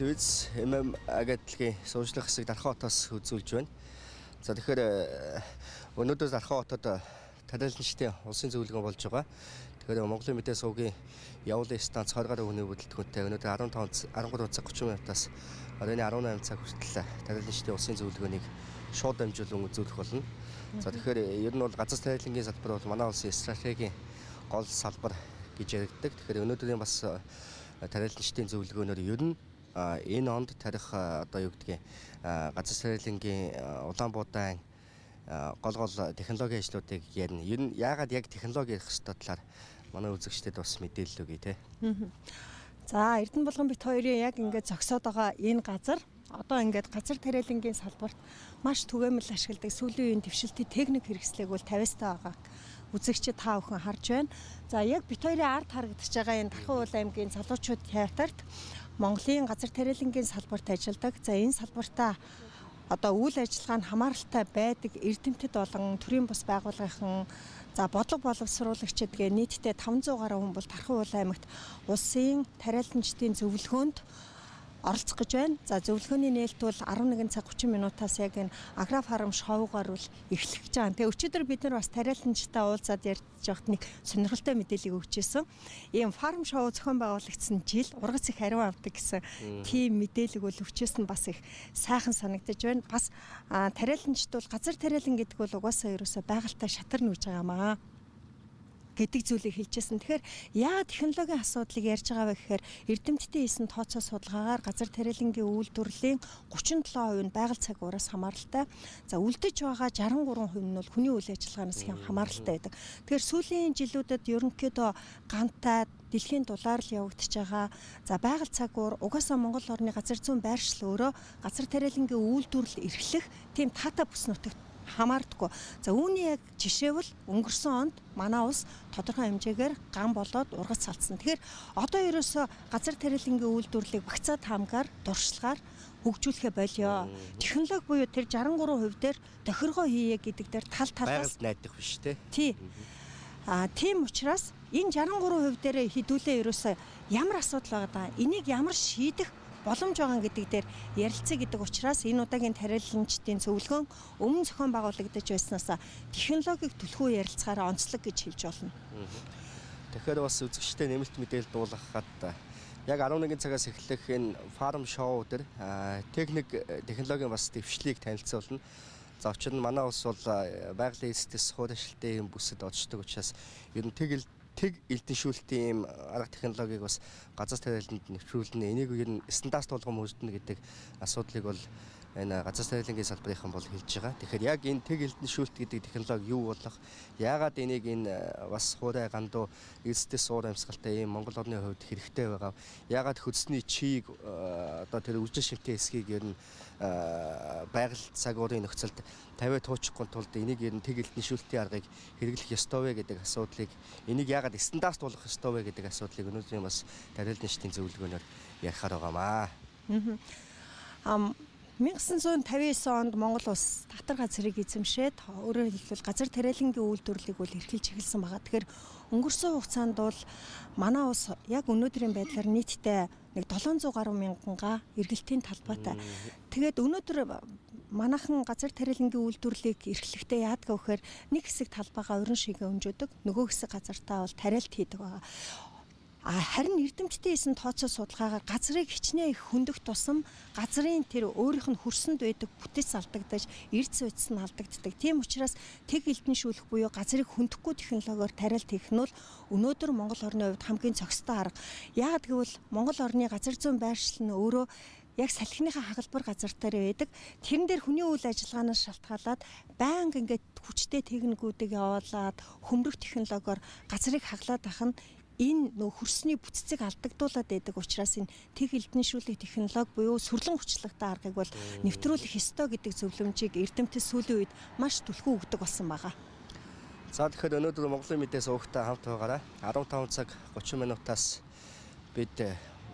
телевиз ММ агентлагийн суужлах хэсэг Дархан хотоос үзүүлж байна. За тэгэхээр э, өнөөдөр Дархан хотод тариаланчдын улсын зөвлөгөө болж байгаа. Тэгэхээр Монголын мэдээ суугийн явуулын станц 20 гаруй хүний бүлтгүүнтэй өнөөдөр 15 13 цаг 30 минутаас оройн 18 цаг хүртэл тариаланчдын улсын зөвлөгөөнийг шууд дамжуулан үзүүлэх болно. За тэгэхээр ер нь бол газар тариалангийн салбар бол манай улсын стратегийн гол салбар гэж яригддаг. Тэгэхээр өнөөдрийн бас тариаланчдын зөвлөгөөнөөр ер нь энэ онд тарих одоо юу гэдгийг газар тариалангийн улаан буудаан гол гол технологийн ажлуудыг ярина. Ер нь яагаад яг технологи ярих хэвээр талаар манай үзэгчдэд бас мэдээлэл өгье те. За Эрдэнэ булган бит хоёрын яг ингээд зогсоод байгаа энэ газар одоо ингээд газар тариалангийн салбарт маш түгээмэл ашигладаг сүүлийн үеийн дэвшилтийн техник хэрэгслийг бол 50-аас байгаа үзэгчид та бүхэн харж байна. За яг бит хоёрын ард харагдаж байгаа энэ Тархан уул аймгийн залуучууд театрт Монголын газар тариалангийн салбарт ажилладаг. За энэ салбартаа одоо үйл ажиллагаа нь хамааралтай байдаг эрдэмтэд болон төрийн бус байгууллагын за бодлого боловсруулагчид гээ нийтдээ 500 гаруй хүн бол Тархан уул аймагт улсын тариаланчдын зөвлөгөөнд оролцох гэж байна. За зөвлөгөөний нээлт бол 11 цаг 30 минутаас яг энэ Агра фарм шоугаар бол эхлэх гэж байгаа. Тэгээ өчигдөр бид нар бас тариаланчтай уулзаад ярьж байхад нэг сонирхолтой мэдээллийг өгчээсэн. Ийм фарм шоу зохион байгуулагдсан жил ургац их хариу авдаг гэсэн тийм мэдээлэл бол өгчээсэн бас их сайхан санагдаж байна. Бас тариаланчд бол газар тариалан гэдэг бол угаасаа ерөөсө байгальтай шатар нүүж байгаа маа гэдэг зүйлийг хэлжсэн. Тэгэхээр яа технологийн асуудлыг ярьж байгаа вэ гэхээр эрдэмтдийн хийсэн тооцоо судалгаагаар газар тариалангийн үйлдвэрлэлийн 37% нь байгаль цаг ураас хамааралтай. За үлдэж байгаа 63% нь бол хүний үйл ажиллагаанаас хамааралтай байдаг. Тэгэхээр сүүлийн жилүүдэд ерөнхийдөө гантай дэлхийн дулаар л явагдаж байгаа. За байгаль цаг уур угаасаа Монгол орны газар зүүн байршил өөрөө газар тариалангийн үйлдвэрлэл эрхлэх тийм тата бүс нутагт хамаардаггүй. За үүний яг жишээвэл өнгөрсөн онд манай улс тодорхой хэмжээгээр ган болоод ургац салцсан. Тэгэхээр одоо ерөөсө газар тариалангийн үйлдвэрлэлийг багцаад хаамгаар дуршлагаар хөгжүүлэхэ болио. Технологи буюу тэр 63% дээр тохиргоо хийе гэдэг дээр тал талаас найдах биш те. Тий. А тийм учраас энэ 63% дээр хідүүлээ ерөөсө ямар асуудал байгаа даа. Энийг ямар шийдэх боломж байгаа гэдэг дээр ярилцъя гэдэг учраас энэ удаагийн тариаланчдын зөвлөгөөн өмнө зохион байгуулагдаж байснаас технологиг түлхүү ярилцахаараа онцлог гэж хэлж болно. Тэгэхээр бас үзэгчтэй нэмэлт мэдээлэл дуулгахад яг 11 цагаас эхлэх энэ фарм шоу дээр техник технологийн бас дэвшлийг танилцуулна. За очир нь манай улс бол байгалийн эсдэс хууль ашиглалтын бүсэд очдог учраас ер нь тэгэл тэг элдэншүүлэлтийн арга технологиг бас газар тариаланд нэвтрүүлнэ. Энийг ер нь стандарт тулгам үүснэ гэдэг асуудлыг бол энэ газар тариалангийн салбарынхан бол хэлж байгаа. Тэгэхээр яг энэ тэг элдэншүүлэлт гэдэг технологи юу болох, яагаад энийг энэ бас хуурай гандуу эцэс суур амьсгалтай ийм Монгол орны хувьд хэрэгтэй байгаа. Яагаад хөдсөний чийг одоо тэр үжил шимтэн эсхийг ер нь байгаль цагуурын нөхцөлд 50 туучихгүй тулд энийг ер нь тэг элдэншүүлэлтийн аргыг хэрэглэх ёстой вэ гэдэг асуудлыг энийг яагаад стандарт болгох ёстой вэ гэдэг асуудлыг өнөөдрийн бас тариаланчдын зөвлөгөөнөөр ярихаар байгаамаа. Аа 1959 онд Монгол улс татар газрыг эзэмшээд өөрөөр хэлбэл газар тариалангийн үйлдвэрлэлийг бол эрхэлж эхэлсэн байгаа. Тэгэхээр өнгөрсөн хугацаанд бол манай улс яг өнөөдрийн байдлаар нийтдээ нэг 700 гаруй мянганга эргэлтийн талбайтай. Тэгээд өнөөдөр манайхан газар тариалангийн үйлдвэрлэлийг эрхлэхдээ яадаг вэ гэхээр нэг хэсэг талбайгаа уран шигээ өнжөдөг, нөгөө хэсэг газартаа бол тариалт хийдэг байгаа. А харин эрдэмтдийн хийсэн тооцоо судалгаагаар газрыг хичнээн их хөндөх тусам газрын тэр өөрийнх нь хөрсөнд байдаг бүтэц алдагдаж, эрдэс үдс нь алдагддаг. Тийм учраас тэг элдэншүүлэх буюу газрыг хөндөхгүй технологиор тариалт хийх нь бол өнөөдөр Монгол орны хувьд хамгийн цогцтой арга. Яагад гэвэл Монгол орны газар зүйн байршил нь өөрөө яг салхиныхаа хагалбар газар дээр байдаг. Тэрэн дээр хүний үйл ажиллагаанаас шалтгаалаад байнга ингээд хүчтэй техникүүдийг явуулаад хөмрөх технологиор газрыг хаглаад ах нь энэ нөх хөрсний бүтцийг алдагдуулаад байдаг учраас энэ тэг элдэншүүлэх технологи буюу сүрлэн хүчлагтай аргыг бол нэвтрүүлэх ёстой гэдэг зөвлөмжийг эрдэмтэд сүүлийн үед маш түлхүү өгдөг болсон байгаа. За тэгэхээр өнөөдөр Монголын мэдээс уухтай хамт байгаараа 15 цаг 30 минутаас бид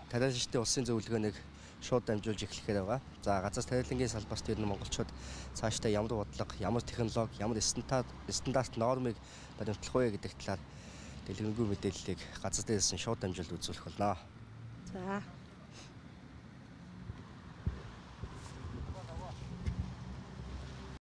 тариаланчдын улсын зөвлөгөөнийг шууд дамжуулж эхлэхээр байгаа. За газар тариалангийн салбарт ер нь монголчууд цаашдаа ямар бодлого, ямар технологи, ямар стандарт стандарт нормыг баримтлах вэ гэдэг талаар дэлгэрэнгүй мэдээллийг газар дээрсэн шууд дамжуулж үзүүлэх болно. За